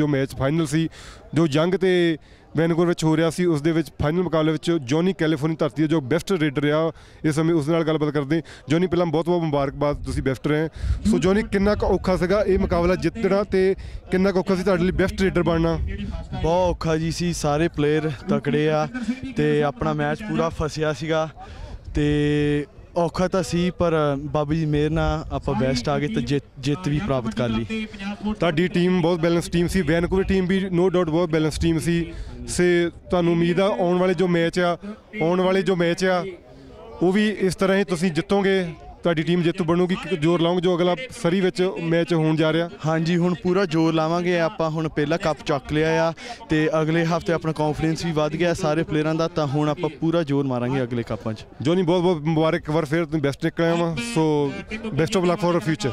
ਜੋ match final ਸੀ, ਜੋ ਜੰਗ ਤੇ ਵੈਨਕੂਵਰ ਵਿੱਚ ਹੋ ਰਿਹਾ ਸੀ, ਉਸ ਦੇ ਵਿੱਚ ਫਾਈਨਲ ਮੁਕਾਬਲੇ ਵਿੱਚ ਜੋਨੀ ਕੈਲੀਫੋਰਨੀਆ ਧਰਤੀ ਦਾ ਜੋ ਬੈਸਟ ਰੇਡਰ ਆ ਇਸ ਸਮੇਂ ਉਸ ਨਾਲ ਗੱਲਬਾਤ ਕਰਦੇ ਜੋਨੀ, ਪਹਿਲਾਂ ਬਹੁਤ ਬਹੁਤ ਮੁਬਾਰਕਬਾਦ, ਤੁਸੀਂ ਬੈਸਟ ਰਹੇ ਸੋ ਜੋਨੀ, ਕਿੰਨਾ ਕੁ ਔਖਾ ਸੀਗਾ ਇਹ ਮੁਕਾਬਲਾ ਜਿੱਤਣਾ ਤੇ ਕਿੰਨਾ ਕੁ ਔਖਾ ਸੀ ਤੁਹਾਡੇ ਲਈ ਬੈਸਟ ਰੇਡਰ ਬਣਨਾ? ਬਹੁਤ ਔਖਾ ਜੀ ਸੀ, ਸਾਰੇ ਪਲੇਅਰ ਤਕੜੇ ਆ ਤੇ ਆਪਣਾ ਮੈਚ ਪੂਰਾ ਫਸਿਆ ਸੀਗਾ ਤੇ ਔਖਾ ਤਾਂ ਸੀ ਪਰ ਬਾਬਾ ਜੀ ਮੇਰ ਨਾਲ ਆਪਾਂ ਬੈਸਟ ਆ ਗਏ ਤੇ ਜਿੱਤ ਜਿੱਤ ਵੀ ਪ੍ਰਾਪਤ ਕਰ ਲਈ। ਤੁਹਾਡੀ ਟੀਮ ਬਹੁਤ ਬੈਲੈਂਸ ਟੀਮ ਸੀ ਵੈਨਕੂਵਰ ਟੀਮ ਵੀ ਨੋ ਡਾਊਟ ਬਹੁਤ ਬੈਲੈਂਸ ਟੀਮ ਸੀ। ਸੇ ਤੁਹਾਨੂੰ ਉਮੀਦ ਆ ਆਉਣ ਵਾਲੇ ਜੋ ਮੈਚ ਆ ਆਉਣ ਵਾਲੇ ਜੋ ਮੈਚ ਆ ਉਹ ਵੀ ਇਸ ਤਰ੍ਹਾਂ ਹੀ ਤੁਸੀਂ ਜਿੱਤੋਗੇ। ਤੁਹਾਡੀ ਟੀਮ ਜਿੱਤੂ ਬਣੂਗੀ ਜੋਰ ਲਾਉਂਗੇ ਜੋ ਅਗਲਾ ਸਰੀ ਵਿੱਚ ਮੈਚ ਹੋਣ ਜਾ ਰਿਹਾ। ਹਾਂਜੀ ਹੁਣ ਪੂਰਾ ਜ਼ੋਰ ਲਾਵਾਂਗੇ। ਆਪਾਂ ਹੁਣ ਪਹਿਲਾ ਕੱਪ ਚੱਕ ਲਿਆ ਆ ਤੇ ਅਗਲੇ ਹਫ਼ਤੇ ਆਪਣਾ ਕੌਨਫੀਡੈਂਸ ਵੀ ਵੱਧ ਗਿਆ ਸਾਰੇ ਪਲੇਅਰਾਂ ਦਾ ਤਾਂ ਹੁਣ ਆਪਾਂ ਪੂਰਾ ਜ਼ੋਰ ਮਾਰਾਂਗੇ ਅਗਲੇ ਕੱਪਾਂ 'ਚ। ਜੋਨੀ ਬਹੁਤ ਬਹੁਤ ਮੁਬਾਰਕ ਵਾਰ ਫਿਰ ਤੁਸੀਂ ਬੈਸਟ ਨਿਕਲਿਆ ਵਾ so best of luck for future